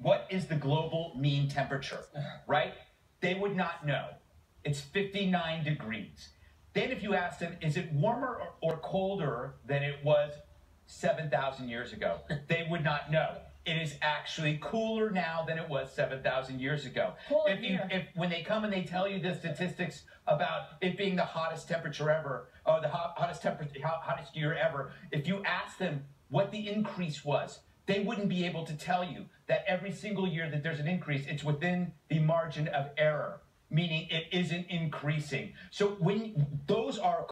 what is the global mean temperature, right? They would not know. It's 59 degrees. Then if you ask them, is it warmer or, or colder than it was 7,000 years ago? They would not know. It is actually cooler now than it was 7,000 years ago. Cooler if, you, if when they come and they tell you the statistics about it being the hottest temperature ever, or the hot, hottest temperature, hottest year ever, if you ask them what the increase was, they wouldn't be able to tell you that every single year that there's an increase, it's within the margin of error, meaning it isn't increasing. So when those are